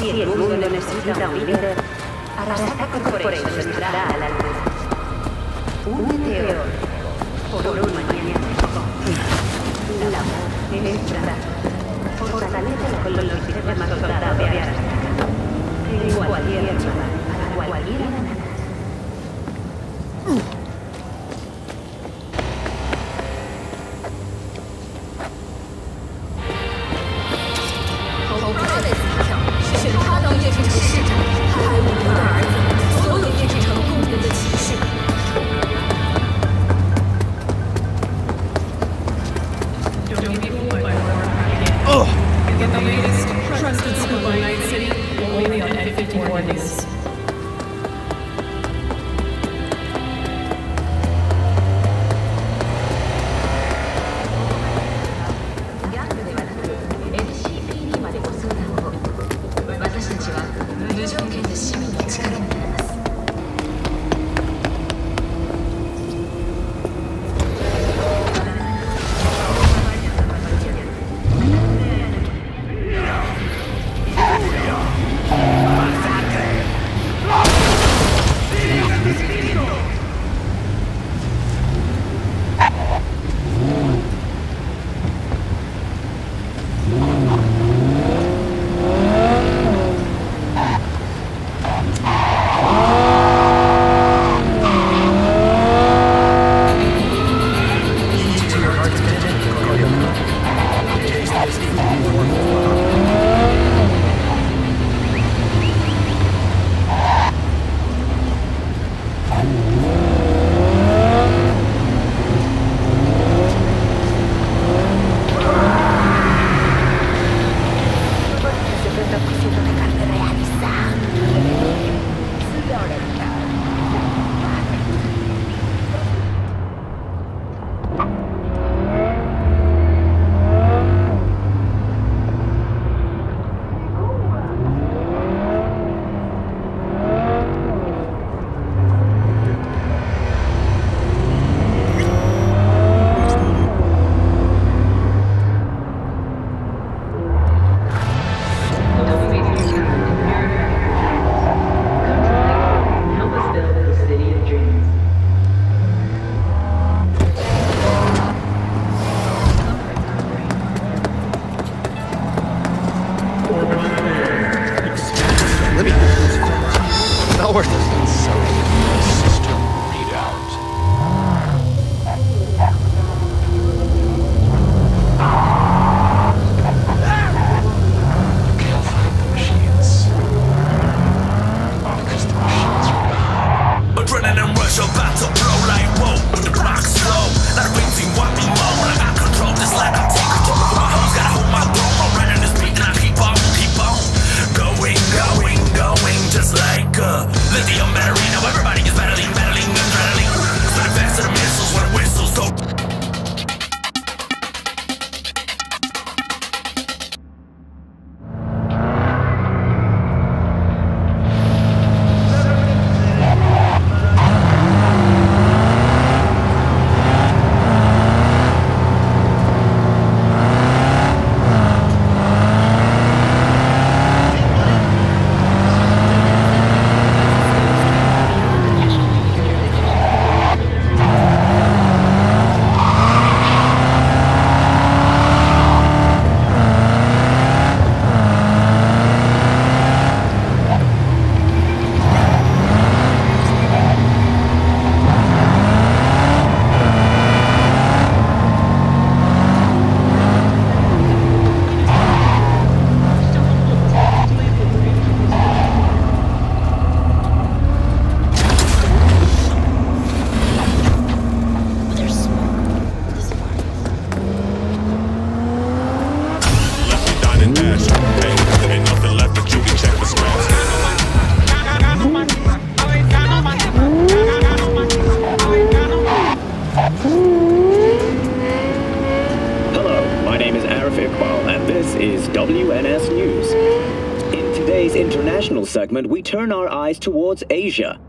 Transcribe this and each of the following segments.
Si el mundo necesita un líder, Arasaka Corporation. estará al alma. Un meteoro. Por una is WNS News. In today's international segment, we turn our eyes towards Asia.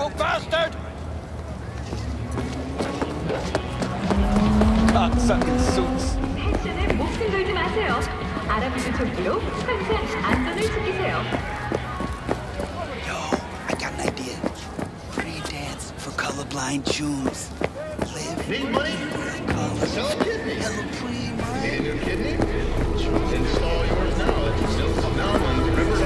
this, you corporal bastard! Cocksucking suits. 패션에 목숨 걸지 마세요. 알아보는 정도로 항상 안전을 지키세요. Yo, I got an idea. Free dance for colorblind Jews. Live Need money? color. Sell a kidney. Hella free, man. Need a new kidney? Install yours now at Silks Mountains River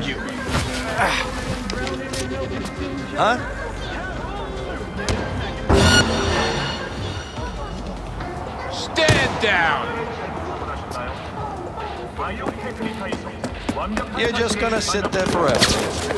you. Huh? Stand down! You're just gonna sit there forever.